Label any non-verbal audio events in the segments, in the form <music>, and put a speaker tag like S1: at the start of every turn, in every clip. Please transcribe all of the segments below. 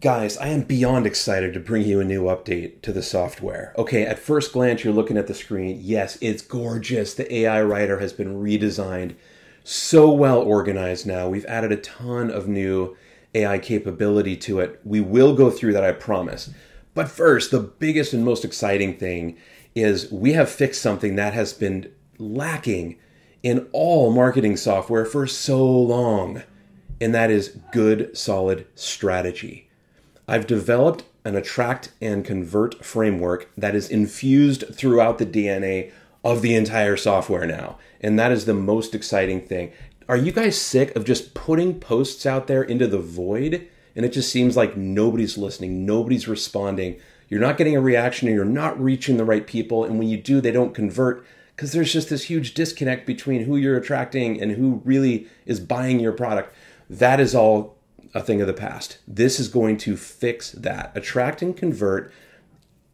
S1: Guys, I am beyond excited to bring you a new update to the software. Okay, at first glance, you're looking at the screen. Yes, it's gorgeous. The AI writer has been redesigned, so well organized now. We've added a ton of new AI capability to it. We will go through that, I promise. But first, the biggest and most exciting thing is we have fixed something that has been lacking in all marketing software for so long, and that is good, solid strategy. I've developed an attract and convert framework that is infused throughout the DNA of the entire software now. And that is the most exciting thing. Are you guys sick of just putting posts out there into the void and it just seems like nobody's listening, nobody's responding? You're not getting a reaction and you're not reaching the right people. And when you do, they don't convert because there's just this huge disconnect between who you're attracting and who really is buying your product. That is all a thing of the past. This is going to fix that. Attract and convert,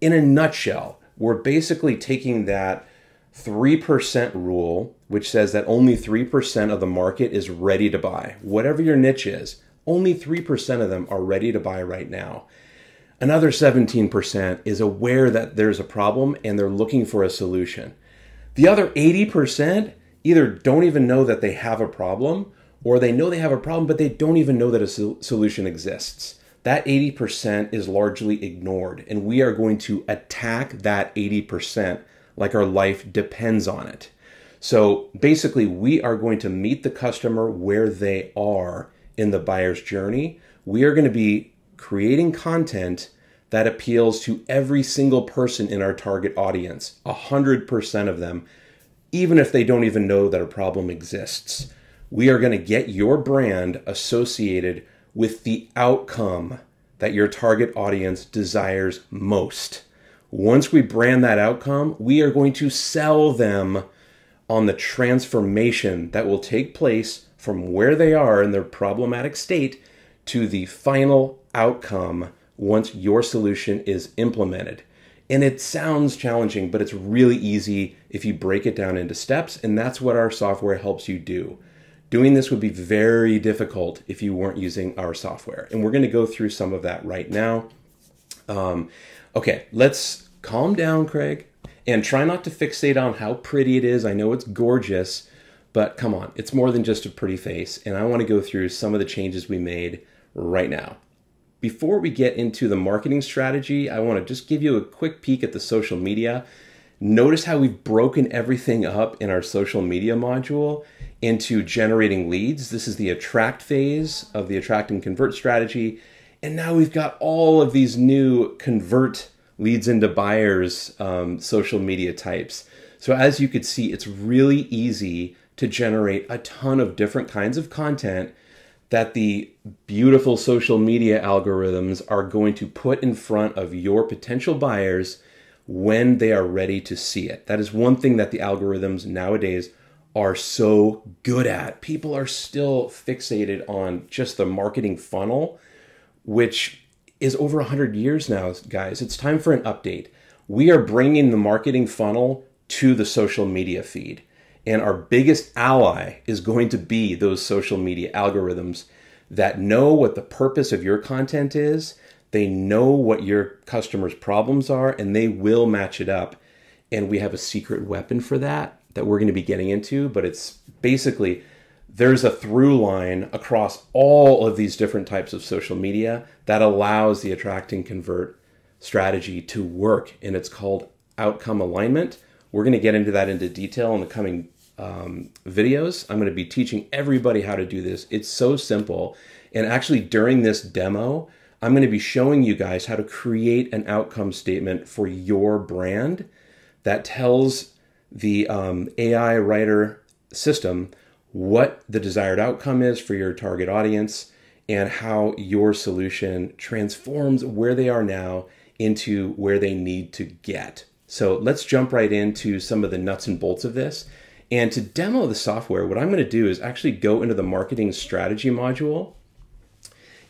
S1: in a nutshell, we're basically taking that 3% rule, which says that only 3% of the market is ready to buy. Whatever your niche is, only 3% of them are ready to buy right now. Another 17% is aware that there's a problem and they're looking for a solution. The other 80% either don't even know that they have a problem or they know they have a problem, but they don't even know that a solution exists. That 80% is largely ignored, and we are going to attack that 80% like our life depends on it. So basically, we are going to meet the customer where they are in the buyer's journey. We are going to be creating content that appeals to every single person in our target audience, 100% of them, even if they don't even know that a problem exists we are going to get your brand associated with the outcome that your target audience desires most. Once we brand that outcome, we are going to sell them on the transformation that will take place from where they are in their problematic state to the final outcome once your solution is implemented. And it sounds challenging, but it's really easy if you break it down into steps, and that's what our software helps you do. Doing this would be very difficult if you weren't using our software. And we're going to go through some of that right now. Um, okay, let's calm down, Craig, and try not to fixate on how pretty it is. I know it's gorgeous, but come on, it's more than just a pretty face. And I want to go through some of the changes we made right now. Before we get into the marketing strategy, I want to just give you a quick peek at the social media. Notice how we've broken everything up in our social media module into generating leads. This is the attract phase of the attract and convert strategy. And now we've got all of these new convert leads into buyers um, social media types. So as you could see, it's really easy to generate a ton of different kinds of content that the beautiful social media algorithms are going to put in front of your potential buyers when they are ready to see it. That is one thing that the algorithms nowadays are so good at. People are still fixated on just the marketing funnel, which is over 100 years now, guys. It's time for an update. We are bringing the marketing funnel to the social media feed. And our biggest ally is going to be those social media algorithms that know what the purpose of your content is. They know what your customers' problems are, and they will match it up. And we have a secret weapon for that that we're going to be getting into, but it's basically there's a through line across all of these different types of social media that allows the attract and convert strategy to work, and it's called outcome alignment. We're going to get into that into detail in the coming um, videos. I'm going to be teaching everybody how to do this. It's so simple. And actually, during this demo, I'm going to be showing you guys how to create an outcome statement for your brand that tells the um, AI writer system what the desired outcome is for your target audience and how your solution transforms where they are now into where they need to get. So let's jump right into some of the nuts and bolts of this. And to demo the software, what I'm going to do is actually go into the marketing strategy module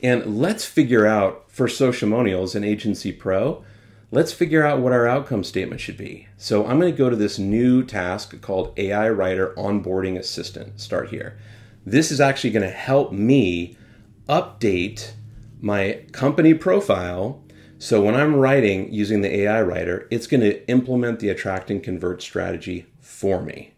S1: and let's figure out for Sociamonials and Agency Pro let's figure out what our outcome statement should be. So I'm going to go to this new task called AI Writer Onboarding Assistant. Start here. This is actually going to help me update my company profile. So when I'm writing using the AI writer, it's going to implement the attract and convert strategy for me.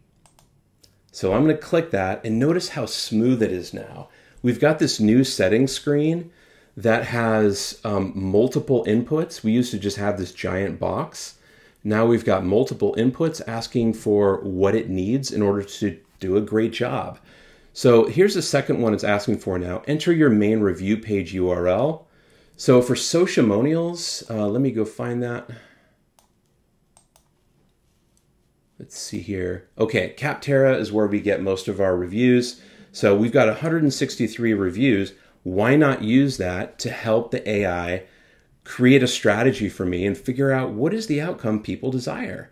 S1: So I'm going to click that and notice how smooth it is now. We've got this new settings screen that has um, multiple inputs. We used to just have this giant box. Now we've got multiple inputs asking for what it needs in order to do a great job. So here's the second one it's asking for now. Enter your main review page URL. So for Sociamonials, uh, let me go find that. Let's see here. Okay, Capterra is where we get most of our reviews. So we've got 163 reviews. Why not use that to help the AI create a strategy for me and figure out what is the outcome people desire?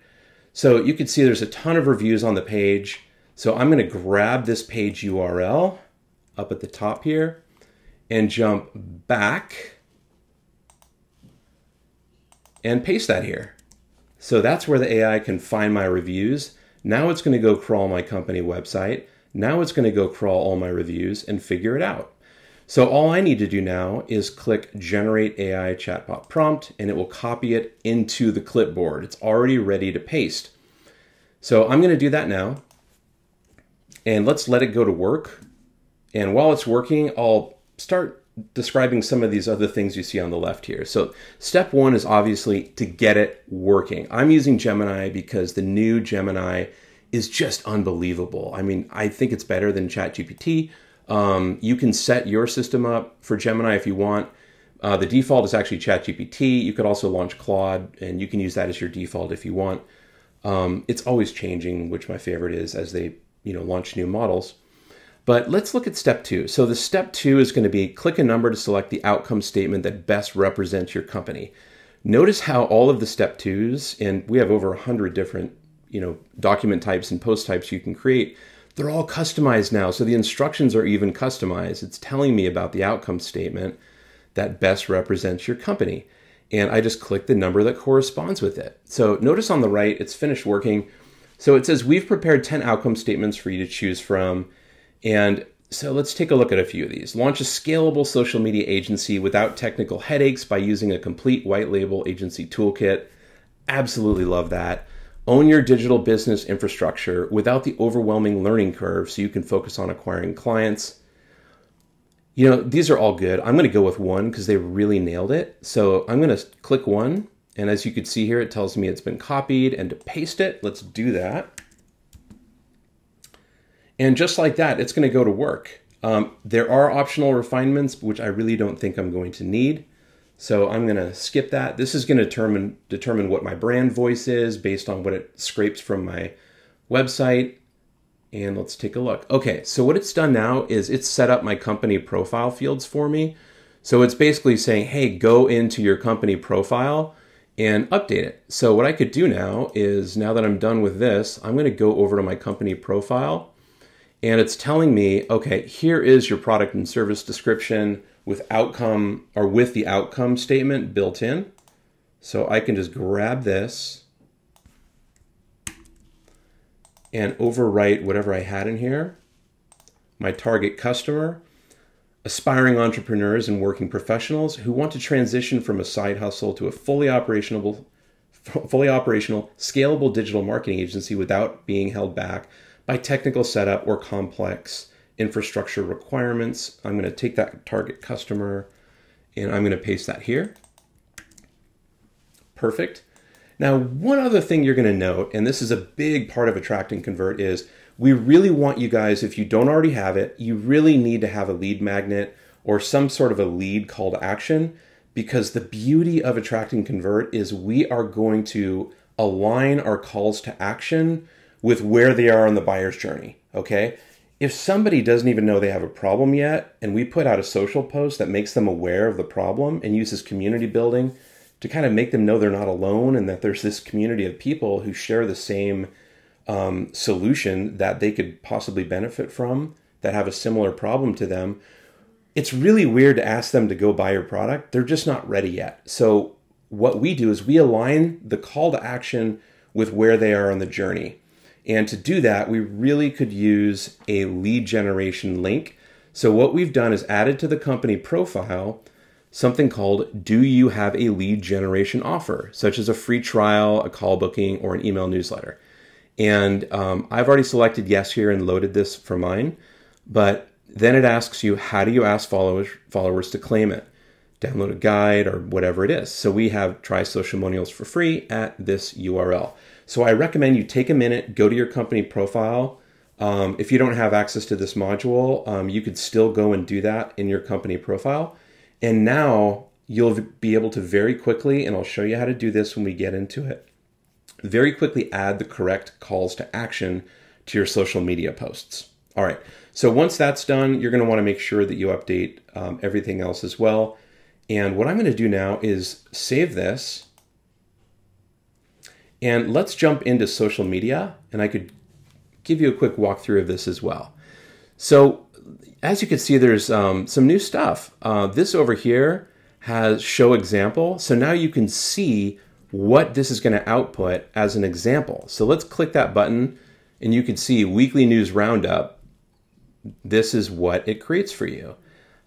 S1: So you can see there's a ton of reviews on the page. So I'm going to grab this page URL up at the top here and jump back and paste that here. So that's where the AI can find my reviews. Now it's going to go crawl my company website. Now it's going to go crawl all my reviews and figure it out. So all I need to do now is click generate AI chatbot prompt and it will copy it into the clipboard. It's already ready to paste. So I'm going to do that now and let's let it go to work. And while it's working, I'll start describing some of these other things you see on the left here. So step one is obviously to get it working. I'm using Gemini because the new Gemini is just unbelievable. I mean, I think it's better than ChatGPT. Um, you can set your system up for Gemini if you want. Uh, the default is actually ChatGPT. You could also launch Claude, and you can use that as your default if you want. Um, it's always changing, which my favorite is as they you know launch new models. But let's look at step two. So the step two is going to be click a number to select the outcome statement that best represents your company. Notice how all of the step twos, and we have over a 100 different you know document types and post types you can create, they're all customized now. So the instructions are even customized. It's telling me about the outcome statement that best represents your company. And I just click the number that corresponds with it. So notice on the right, it's finished working. So it says we've prepared 10 outcome statements for you to choose from. And so let's take a look at a few of these. Launch a scalable social media agency without technical headaches by using a complete white label agency toolkit. Absolutely love that. Own your digital business infrastructure without the overwhelming learning curve so you can focus on acquiring clients. You know, these are all good. I'm going to go with one because they really nailed it. So I'm going to click one. And as you can see here, it tells me it's been copied and to paste it, let's do that. And just like that, it's going to go to work. Um, there are optional refinements, which I really don't think I'm going to need. So I'm going to skip that. This is going to determine, determine what my brand voice is based on what it scrapes from my website. And let's take a look. Okay, so what it's done now is it's set up my company profile fields for me. So it's basically saying, hey, go into your company profile and update it. So what I could do now is now that I'm done with this, I'm going to go over to my company profile and it's telling me, okay, here is your product and service description with outcome or with the outcome statement built in. So I can just grab this and overwrite whatever I had in here. My target customer, aspiring entrepreneurs and working professionals who want to transition from a side hustle to a fully operational <laughs> fully operational scalable digital marketing agency without being held back by technical setup or complex infrastructure requirements. I'm going to take that target customer and I'm going to paste that here. Perfect. Now, one other thing you're going to note, and this is a big part of Attract and Convert, is we really want you guys, if you don't already have it, you really need to have a lead magnet or some sort of a lead call to action because the beauty of Attract and Convert is we are going to align our calls to action with where they are on the buyer's journey. Okay if somebody doesn't even know they have a problem yet, and we put out a social post that makes them aware of the problem and uses community building to kind of make them know they're not alone and that there's this community of people who share the same um, solution that they could possibly benefit from that have a similar problem to them, it's really weird to ask them to go buy your product. They're just not ready yet. So, what we do is we align the call to action with where they are on the journey. And to do that, we really could use a lead generation link. So what we've done is added to the company profile something called Do You Have a Lead Generation Offer, such as a free trial, a call booking, or an email newsletter. And um, I've already selected yes here and loaded this for mine, but then it asks you, how do you ask followers, followers to claim it? Download a guide or whatever it is. So we have Try Social Sociamonials for free at this URL. So I recommend you take a minute, go to your company profile. Um, if you don't have access to this module, um, you could still go and do that in your company profile. And now you'll be able to very quickly, and I'll show you how to do this when we get into it, very quickly add the correct calls to action to your social media posts. All right, so once that's done, you're gonna wanna make sure that you update um, everything else as well. And what I'm gonna do now is save this and let's jump into social media, and I could give you a quick walkthrough of this as well. So, as you can see, there's um, some new stuff. Uh, this over here has show example. So now you can see what this is going to output as an example. So let's click that button, and you can see weekly news roundup. This is what it creates for you.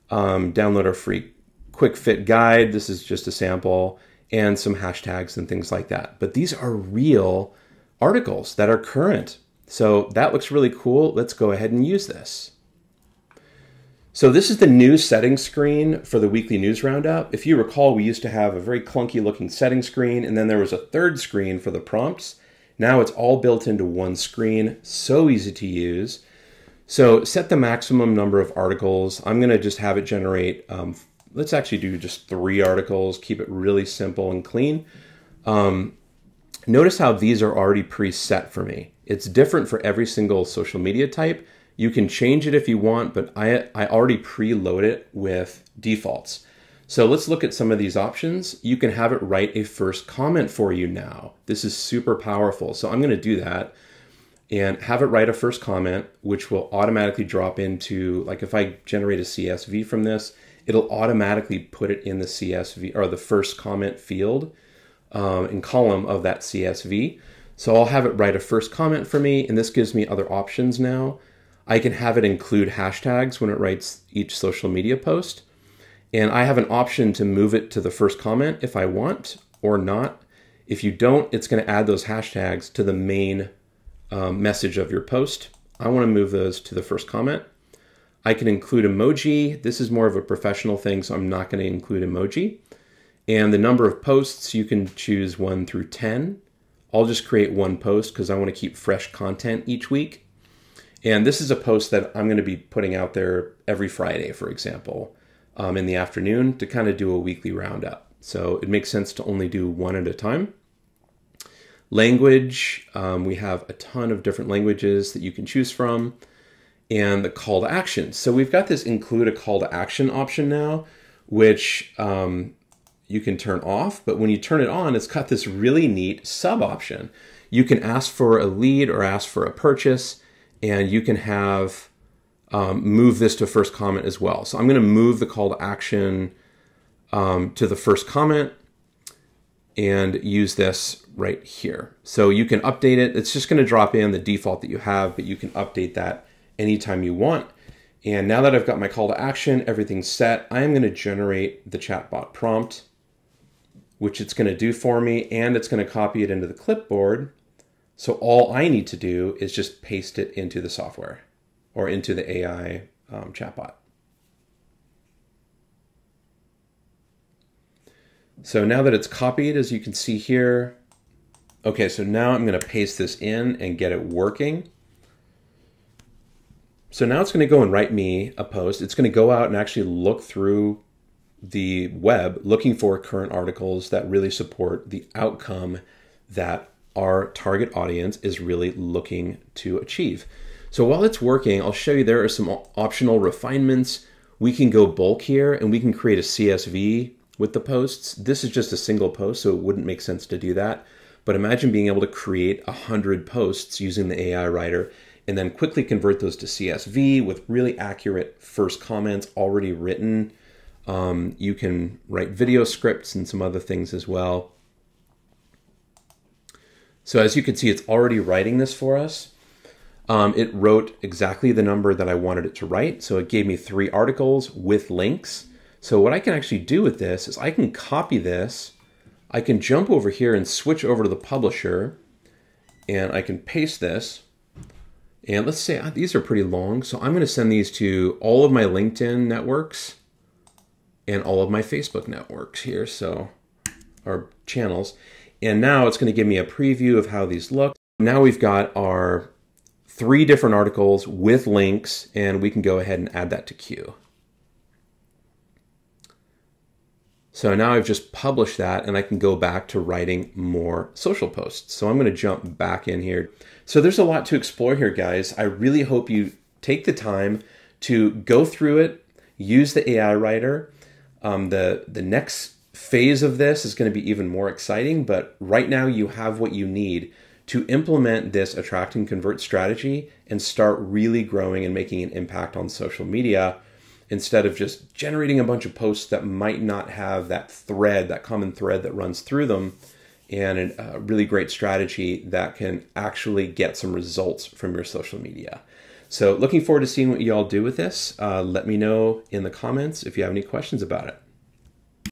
S1: Um, download our free quick fit guide. This is just a sample and some hashtags and things like that. But these are real articles that are current. So that looks really cool. Let's go ahead and use this. So this is the new settings screen for the weekly news roundup. If you recall, we used to have a very clunky looking setting screen and then there was a third screen for the prompts. Now it's all built into one screen, so easy to use. So set the maximum number of articles. I'm gonna just have it generate um, let's actually do just three articles, keep it really simple and clean. Um, notice how these are already preset for me. It's different for every single social media type. You can change it if you want, but I, I already preload it with defaults. So let's look at some of these options. You can have it write a first comment for you now. This is super powerful. So I'm gonna do that and have it write a first comment, which will automatically drop into, like if I generate a CSV from this, it'll automatically put it in the CSV or the first comment field um, and column of that CSV. So I'll have it write a first comment for me, and this gives me other options now. I can have it include hashtags when it writes each social media post. And I have an option to move it to the first comment if I want or not. If you don't, it's going to add those hashtags to the main um, message of your post. I want to move those to the first comment. I can include emoji. This is more of a professional thing, so I'm not going to include emoji. And the number of posts, you can choose 1 through 10. I'll just create one post because I want to keep fresh content each week. And this is a post that I'm going to be putting out there every Friday, for example, um, in the afternoon to kind of do a weekly roundup. So it makes sense to only do one at a time. Language, um, we have a ton of different languages that you can choose from and the call to action. So we've got this include a call to action option now, which um, you can turn off. But when you turn it on, it's got this really neat sub option. You can ask for a lead or ask for a purchase, and you can have um, move this to first comment as well. So I'm going to move the call to action um, to the first comment and use this right here. So you can update it. It's just going to drop in the default that you have, but you can update that anytime you want. And now that I've got my call to action, everything's set, I am going to generate the chatbot prompt, which it's going to do for me, and it's going to copy it into the clipboard. So all I need to do is just paste it into the software or into the AI um, chatbot. So now that it's copied, as you can see here, okay, so now I'm going to paste this in and get it working. So now it's going to go and write me a post. It's going to go out and actually look through the web looking for current articles that really support the outcome that our target audience is really looking to achieve. So while it's working, I'll show you there are some optional refinements. We can go bulk here and we can create a CSV with the posts. This is just a single post, so it wouldn't make sense to do that. But imagine being able to create a hundred posts using the AI writer and then quickly convert those to CSV with really accurate first comments already written. Um, you can write video scripts and some other things as well. So as you can see, it's already writing this for us. Um, it wrote exactly the number that I wanted it to write. So it gave me three articles with links. So what I can actually do with this is I can copy this. I can jump over here and switch over to the publisher and I can paste this. And let's say ah, these are pretty long. So I'm going to send these to all of my LinkedIn networks and all of my Facebook networks here. So our channels. And now it's going to give me a preview of how these look. Now we've got our three different articles with links and we can go ahead and add that to queue. So now I've just published that and I can go back to writing more social posts. So I'm going to jump back in here. So there's a lot to explore here, guys. I really hope you take the time to go through it, use the AI writer. Um, the, the next phase of this is going to be even more exciting, but right now you have what you need to implement this attract and convert strategy and start really growing and making an impact on social media instead of just generating a bunch of posts that might not have that thread, that common thread that runs through them, and a really great strategy that can actually get some results from your social media. So, looking forward to seeing what you all do with this. Uh, let me know in the comments if you have any questions about it.